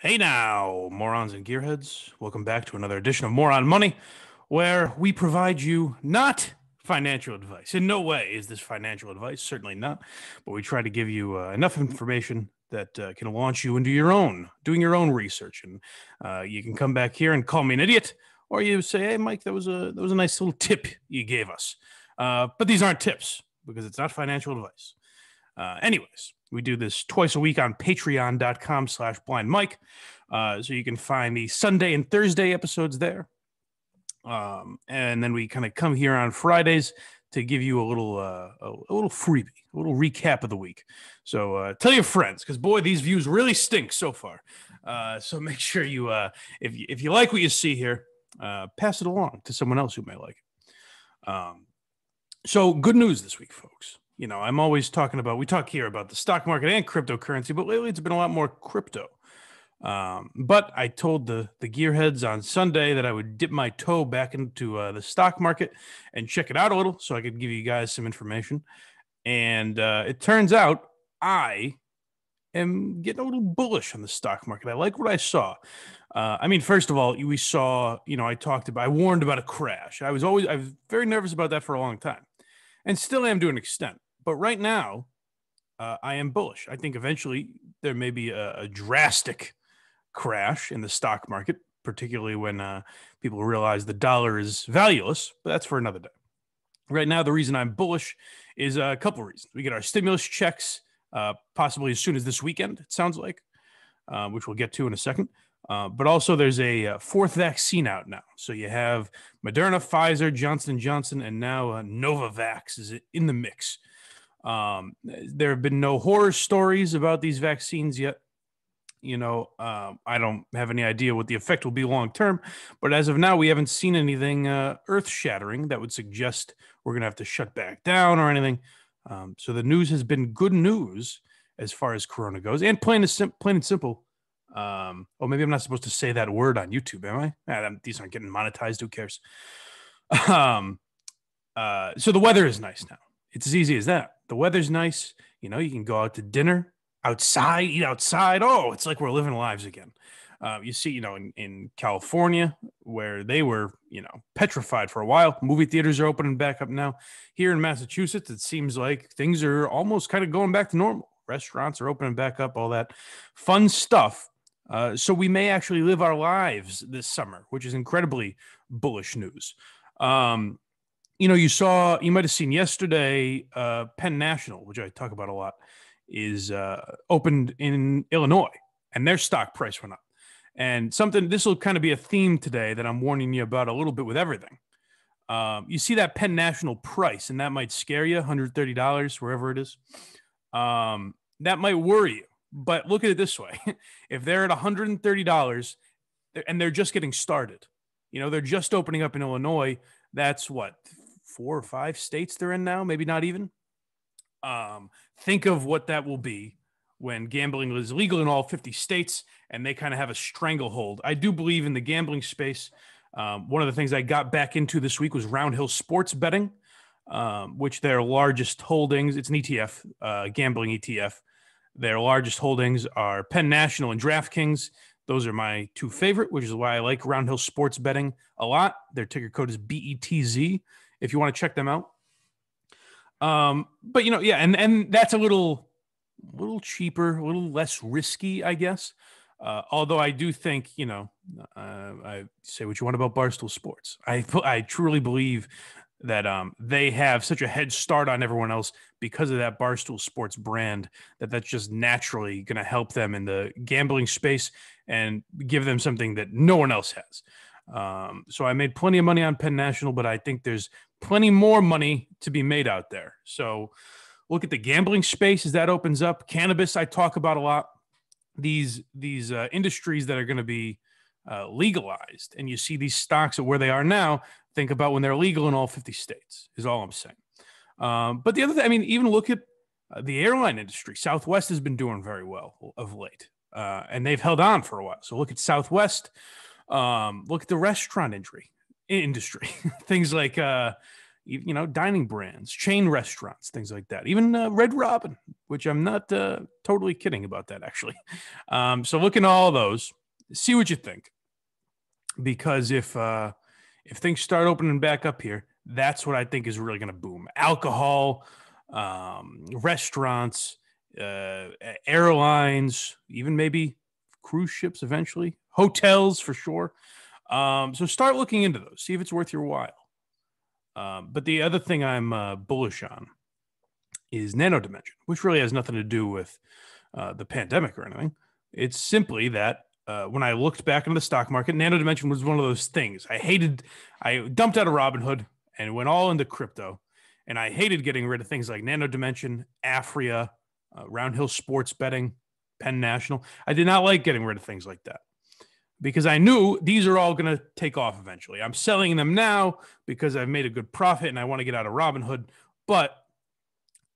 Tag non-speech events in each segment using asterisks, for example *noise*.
Hey now, morons and gearheads. Welcome back to another edition of Moron Money, where we provide you not financial advice. In no way is this financial advice, certainly not, but we try to give you uh, enough information that uh, can launch you into your own, doing your own research. And uh, you can come back here and call me an idiot, or you say, "Hey, Mike, that was a that was a nice little tip you gave us." Uh, but these aren't tips because it's not financial advice. Uh, anyways, we do this twice a week on patreon.com slash blind mike. Uh, so you can find the Sunday and Thursday episodes there. Um, and then we kind of come here on Fridays to give you a little uh, a, a, little freebie, a little recap of the week. So uh, tell your friends because boy, these views really stink so far. Uh, so *laughs* make sure you uh, if you, if you like what you see here, uh, pass it along to someone else who may like it. Um, so good news this week, folks you know, I'm always talking about, we talk here about the stock market and cryptocurrency, but lately it's been a lot more crypto. Um, but I told the the gearheads on Sunday that I would dip my toe back into uh, the stock market and check it out a little, so I could give you guys some information. And uh, it turns out I am getting a little bullish on the stock market. I like what I saw. Uh, I mean, first of all, we saw, you know, I talked about, I warned about a crash. I was always, I was very nervous about that for a long time, and still am to an extent. But right now, uh, I am bullish. I think eventually there may be a, a drastic crash in the stock market, particularly when uh, people realize the dollar is valueless. But that's for another day. Right now, the reason I'm bullish is a couple of reasons. We get our stimulus checks uh, possibly as soon as this weekend. It sounds like, uh, which we'll get to in a second. Uh, but also, there's a uh, fourth vaccine out now. So you have Moderna, Pfizer, Johnson Johnson, and now uh, Novavax is in the mix. Um, there have been no horror stories about these vaccines yet. You know, um, I don't have any idea what the effect will be long term, but as of now, we haven't seen anything uh, earth shattering that would suggest we're going to have to shut back down or anything. Um, so the news has been good news as far as Corona goes, and plain and, sim- plain and simple. Um, oh, maybe I'm not supposed to say that word on YouTube, am I? These aren't getting monetized. Who cares? *laughs* Um, uh, so the weather is nice now. It's as easy as that. The weather's nice. You know, you can go out to dinner outside, eat outside. Oh, it's like we're living lives again. Uh, you see, you know, in, in California, where they were, you know, petrified for a while, movie theaters are opening back up now. Here in Massachusetts, it seems like things are almost kind of going back to normal. Restaurants are opening back up, all that fun stuff. Uh, so we may actually live our lives this summer, which is incredibly bullish news. Um, you know, you saw, you might have seen yesterday, uh, Penn National, which I talk about a lot, is uh, opened in Illinois, and their stock price went up. And something, this will kind of be a theme today that I'm warning you about a little bit with everything. Um, you see that Penn National price, and that might scare you, $130, wherever it is. Um, that might worry you. But look at it this way *laughs* if they're at $130 and they're just getting started, you know, they're just opening up in Illinois, that's what four or five states they're in now, maybe not even. Um, think of what that will be when gambling is legal in all 50 states and they kind of have a stranglehold. I do believe in the gambling space. Um, one of the things I got back into this week was Roundhill Sports Betting, um, which their largest holdings, it's an ETF, uh, gambling ETF. Their largest holdings are Penn National and DraftKings. Those are my two favorite, which is why I like Roundhill Sports Betting a lot. Their ticker code is BETZ if you want to check them out. Um, but you know, yeah, and and that's a little, little cheaper, a little less risky, I guess. Uh, although I do think, you know, uh, I say what you want about Barstool Sports. I I truly believe that um, they have such a head start on everyone else because of that Barstool Sports brand that that's just naturally going to help them in the gambling space and give them something that no one else has. Um, so I made plenty of money on Penn National, but I think there's plenty more money to be made out there. So look at the gambling space as that opens up. Cannabis, I talk about a lot. These these uh, industries that are going to be uh, legalized, and you see these stocks at where they are now. Think about when they're legal in all 50 states. Is all I'm saying. Um, but the other thing, I mean, even look at uh, the airline industry. Southwest has been doing very well of late, uh, and they've held on for a while. So look at Southwest. Um, look at the restaurant industry industry. *laughs* Things like uh, you know, dining brands, chain restaurants, things like that. Even uh, Red Robin, which I'm not uh, totally kidding about that actually. *laughs* Um, so look at all those, see what you think, because if uh, if things start opening back up here, that's what I think is really going to boom. Alcohol, um, restaurants, uh, airlines, even maybe cruise ships eventually, hotels for sure. Um, so start looking into those, see if it's worth your while. Um, but the other thing I'm uh, bullish on is nano dimension, which really has nothing to do with uh, the pandemic or anything. It's simply that uh, when I looked back into the stock market, nano dimension was one of those things I hated. I dumped out of Robinhood and went all into crypto, and I hated getting rid of things like nano dimension, Aphria, uh, Roundhill Sports Betting, Penn National. I did not like getting rid of things like that because I knew these are all going to take off eventually. I'm selling them now because I've made a good profit and I want to get out of Robinhood, but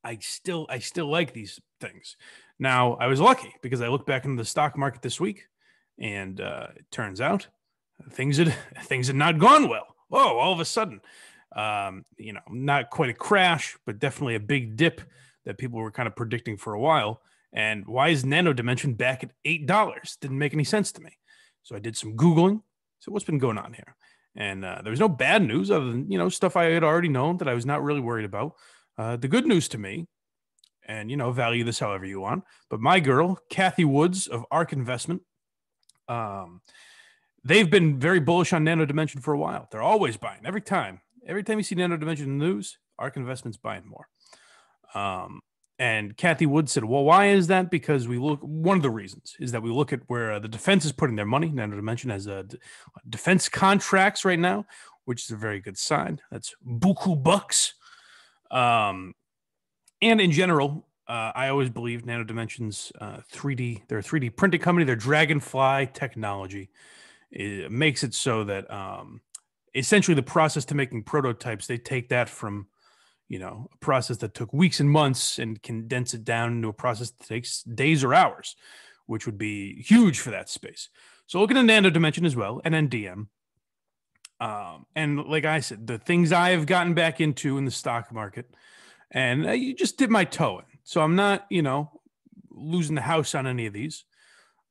I still I still like these things. Now, I was lucky because I looked back into the stock market this week and uh, it turns out things had *laughs* things had not gone well. Whoa, all of a sudden, um, you know, not quite a crash, but definitely a big dip that people were kind of predicting for a while. And why is Nano Dimension back at eight dollars? Didn't make any sense to me. So I did some Googling. So what's been going on here? And uh, there was no bad news other than, you know, stuff I had already known that I was not really worried about. Uh, the good news to me, and, you know, value this however you want, but my girl, Cathie Woods of ARK Investment, um, they've been very bullish on Nano Dimension for a while. They're always buying every time. Every time you see Nano Dimension in the news, ARK Investment's buying more. Um, and Cathie Wood said, "Well, why is that? Because we look. One of the reasons is that we look at where uh, the defense is putting their money. Nano Dimension has uh, d- defense contracts right now, which is a very good sign. That's buku bucks. Um, and in general, uh, I always believe Nano Dimensions uh, 3D. They're a 3D printing company. Their Dragonfly technology it makes it so that um, essentially the process to making prototypes they take that from you know a process that took weeks and months and condense it down into a process that takes days or hours which would be huge for that space. So looking at nano dimension as well and ndm um, and like i said the things i have gotten back into in the stock market and uh, you just dip my toe in. So i'm not you know losing the house on any of these.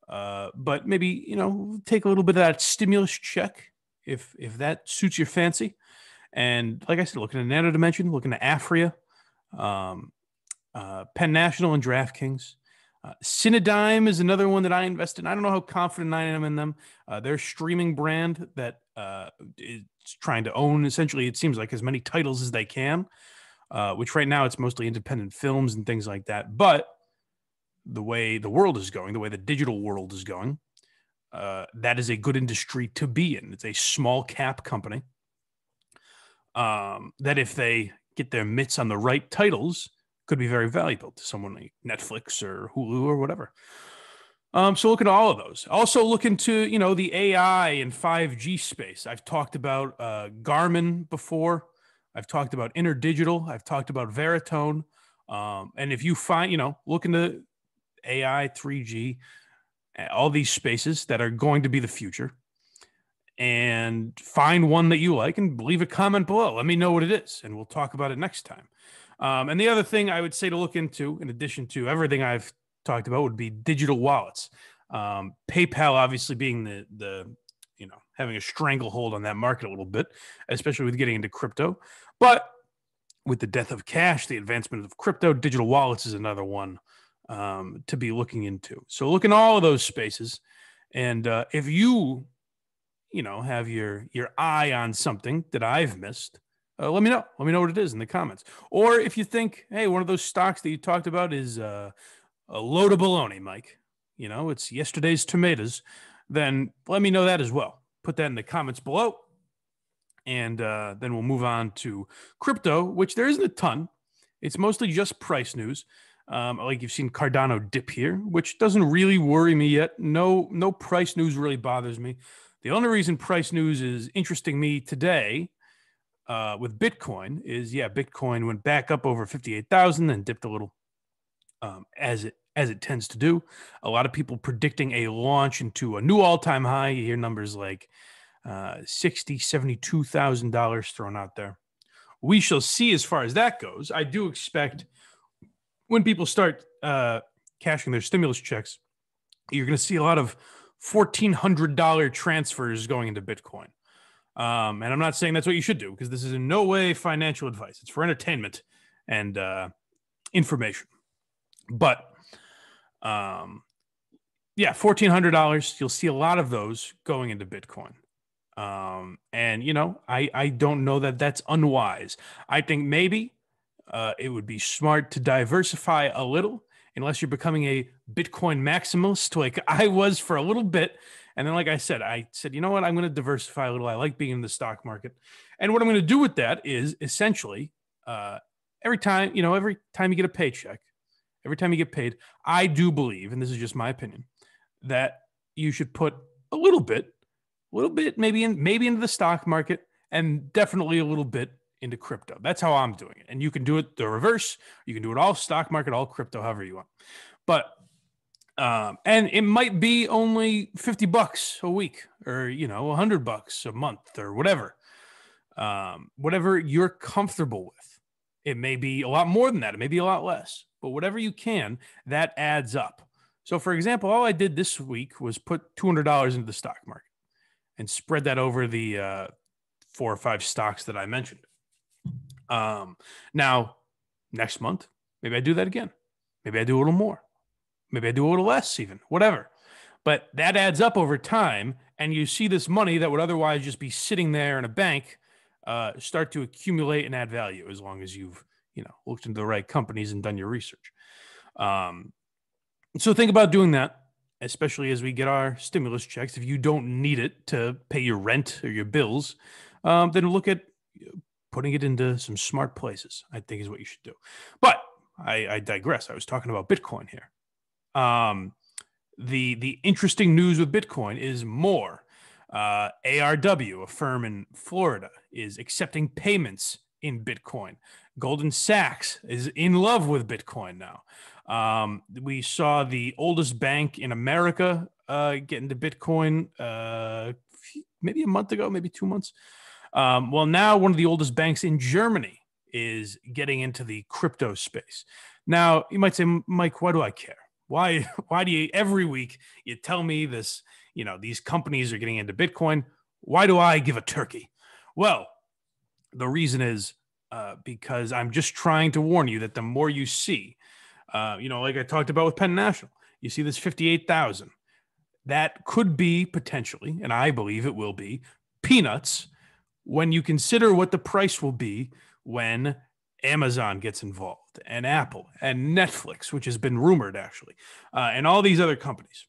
Uh, but maybe you know take a little bit of that stimulus check if if that suits your fancy and like I said, looking at Nano Dimension, looking at Aphria, um, uh, Penn National, and DraftKings. Uh, Cinedigm is another one that I invest in. I don't know how confident I am in them. Uh, their streaming brand that uh, is trying to own essentially, it seems like as many titles as they can, uh, which right now it's mostly independent films and things like that. But the way the world is going, the way the digital world is going, uh, that is a good industry to be in. It's a small cap company um, that if they get their mitts on the right titles, could be very valuable to someone like Netflix or Hulu or whatever. Um, so look at all of those. Also look into you know the AI and 5G space. I've talked about uh, Garmin before. I've talked about InterDigital. I've talked about Veritone. Um, and if you find you know look into AI, 3G, all these spaces that are going to be the future and find one that you like and leave a comment below. Let me know what it is, and we'll talk about it next time. Um, and the other thing I would say to look into, in addition to everything I've talked about, would be digital wallets. Um, PayPal, obviously, being the the you know having a stranglehold on that market a little bit, especially with getting into crypto. But with the death of cash, the advancement of crypto, digital wallets is another one um, to be looking into. So look in all of those spaces, and uh, if you you know have your your eye on something that I've missed, uh, let me know. Let me know what it is in the comments. Or if you think, hey, one of those stocks that you talked about is uh, a load of baloney, Mike. You know, it's yesterday's tomatoes. Then let me know that as well. Put that in the comments below, and uh, then we'll move on to crypto, which there isn't a ton. It's mostly just price news. Um, like you've seen Cardano dip here, which doesn't really worry me yet. No, no price news really bothers me. The only reason price news is interesting me today uh, with Bitcoin is yeah, Bitcoin went back up over 58,000 and dipped a little um, as it as it tends to do. A lot of people predicting a launch into a new all-time high. You hear numbers like uh, 60, 72,000 dollars thrown out there, we shall see as far as that goes. I do expect when people start uh, cashing their stimulus checks, you're going to see a lot of $1,400 transfers going into Bitcoin. Um, and I'm not saying that's what you should do because this is in no way financial advice. It's for entertainment and uh, information. But um, yeah, $1,400. You'll see a lot of those going into Bitcoin. Um, and, you know, I, I don't know that that's unwise. I think maybe uh, it would be smart to diversify a little unless you're becoming a Bitcoin maximalist like *laughs* I was for a little bit. And then, like I said, I said, you know what? I'm going to diversify a little. I like being in the stock market. And what I'm going to do with that is essentially uh, every time, you know, every time you get a paycheck, every time you get paid, I do believe, and this is just my opinion, that you should put a little bit, a little bit, maybe in maybe into the stock market, and definitely a little bit into crypto. That's how I'm doing it. And you can do it the reverse. You can do it all stock market, all crypto, however you want. But um, and it might be only 50 bucks a week or you know 100 bucks a month or whatever um, whatever you're comfortable with it may be a lot more than that it may be a lot less but whatever you can that adds up so for example all i did this week was put $200 into the stock market and spread that over the uh, four or five stocks that i mentioned um, now, next month, maybe I do that again. Maybe I do a little more. Maybe I do a little less, even, whatever. But that adds up over time. And you see this money that would otherwise just be sitting there in a bank uh, start to accumulate and add value as long as you've, you know, looked into the right companies and done your research. Um, so think about doing that, especially as we get our stimulus checks. If you don't need it to pay your rent or your bills, um, then look at putting it into some smart places, I think is what you should do. But I, I digress. I was talking about Bitcoin here. Um, the the interesting news with Bitcoin is more. Uh, ARW, a firm in Florida, is accepting payments in Bitcoin. Goldman Sachs is in love with Bitcoin now. Um, we saw the oldest bank in America uh, get into Bitcoin uh, maybe a month ago, maybe two months. Um, well, now one of the oldest banks in Germany is getting into the crypto space. Now, you might say, Mike, why do I care? Why, *laughs* why do you every week you tell me this? You know, these companies are getting into Bitcoin. Why do I give a turkey? Well, the reason is uh, because I'm just trying to warn you that the more you see, uh, you know, like I talked about with Penn National, you see this 58,000. That could be potentially, and I believe it will be, peanuts when you consider what the price will be when Amazon gets involved and Apple and Netflix, which has been rumored actually, uh, and all these other companies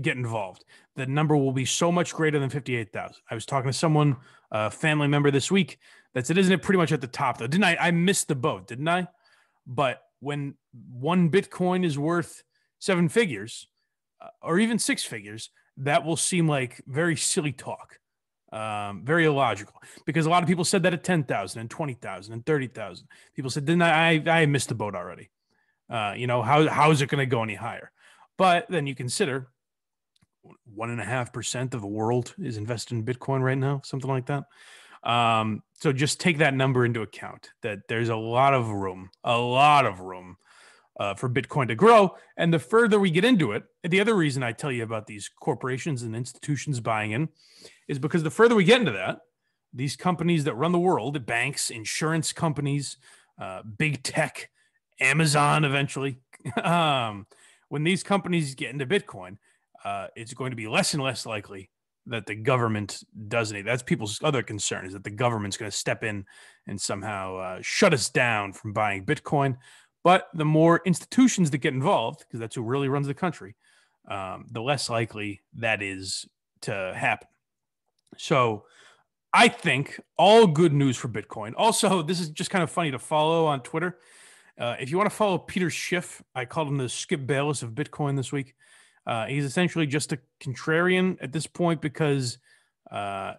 get involved, the number will be so much greater than 58,000. I was talking to someone, a family member this week that said, isn't it pretty much at the top though? Didn't I? I missed the boat, didn't I? But when one Bitcoin is worth seven figures uh, or even six figures, that will seem like very silly talk. Um, very illogical because a lot of people said that at 10,000 and 20,000 and 30,000. People said, I, I, I missed the boat already. Uh, you know, how, how is it going to go any higher? But then you consider one and a half percent of the world is invested in Bitcoin right now, something like that. Um, so just take that number into account that there's a lot of room, a lot of room uh, for Bitcoin to grow. And the further we get into it, the other reason I tell you about these corporations and institutions buying in is because the further we get into that, these companies that run the world, banks, insurance companies, uh, big tech, Amazon eventually, *laughs* um, when these companies get into Bitcoin, uh, it's going to be less and less likely that the government does anything. That's people's other concern is that the government's going to step in and somehow uh, shut us down from buying Bitcoin. But the more institutions that get involved, because that's who really runs the country, um, the less likely that is to happen. So I think all good news for Bitcoin. Also, *laughs* this is just kind of funny to follow on Twitter. Uh, if you want to follow Peter Schiff, I called him the Skip Bayless of Bitcoin this week. Uh, he's essentially just a contrarian at this point because uh,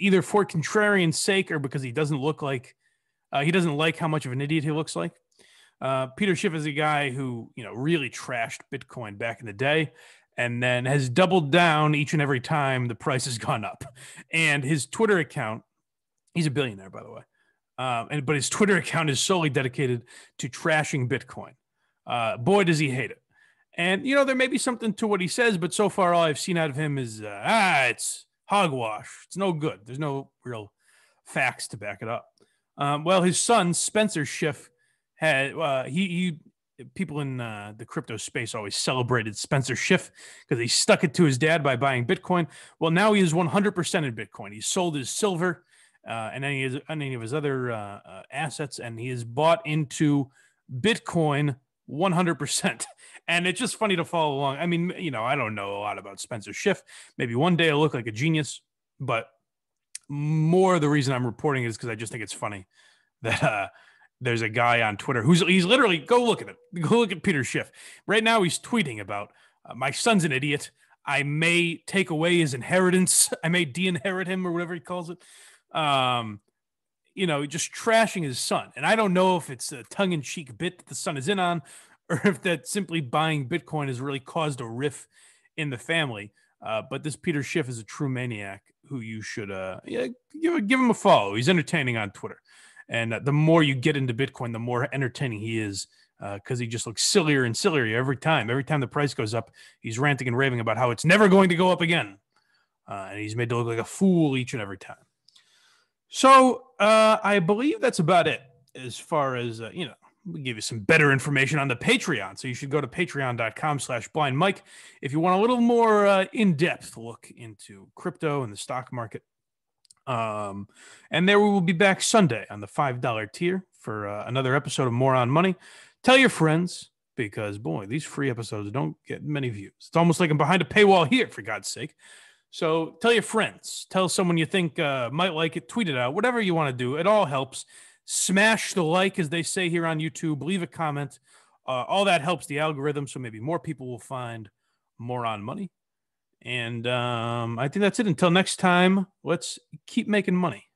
either for contrarian's sake or because he doesn't look like uh, he doesn't like how much of an idiot he looks like. Uh, Peter Schiff is a guy who you know really trashed Bitcoin back in the day, and then has doubled down each and every time the price has *laughs* gone up. And his Twitter account, he's a billionaire, by the way. Um, and but his Twitter *laughs* account is solely dedicated to trashing Bitcoin. Uh, boy, does he hate it. And you know there may be something to what he says, but so far all I've seen out of him is uh, ah, it's hogwash. It's no good. There's no real facts to back it up. Um, well, his son Spencer Schiff had uh, he, he people in uh, the crypto space always celebrated Spencer Schiff because he stuck it to his dad by buying Bitcoin. Well, now he is 100% in Bitcoin. He sold his silver uh, and any, any of his other uh, uh, assets, and he has bought into Bitcoin 100%. *laughs* And it's just funny to follow along. I mean, you know, I don't know a lot about Spencer Schiff. Maybe one day I'll look like a genius, but more the reason I'm reporting is because I just think it's funny *laughs* that uh, there's a guy on Twitter who's he's literally go look at it. *laughs* Go look at Peter Schiff. Right now he's tweeting about uh, my son's an idiot. I may take away his inheritance. *laughs* I may de-inherit him or whatever he calls it. Um, you know, just trashing his son. And I don't know if it's a tongue-in-cheek bit that the son is in on, *laughs* or if that simply buying Bitcoin has really caused a riff in the family. Uh, but this Peter Schiff is a true maniac who you should uh, yeah, give, give him a follow. He's entertaining on Twitter. And uh, the more you get into Bitcoin, the more entertaining he is because uh, he just looks sillier and sillier every time. Every time the price goes up, he's ranting and raving about how it's never going to go up again. Uh, and he's made to look like a fool each and every time. So uh, I believe that's about it as far as, you know, we give you some better information on the Patreon. So you should go to patreon.com slash blind Mike if you want a little more uh, in-depth look into crypto and the stock market. Um, and there we will be back Sunday on the $5 tier for uh, another episode of Moron Money. Tell your friends because boy, these free episodes don't get many views. It's almost like I'm behind a paywall here, for God's sake. So tell your friends, tell someone you think uh, might like it, tweet it out, whatever you want to do. It all helps smash the like, as they say here on YouTube, leave a comment. Uh, all that helps the algorithm. So maybe more people will find Moron Money. And um, I think that's it. Until next time, let's keep making money.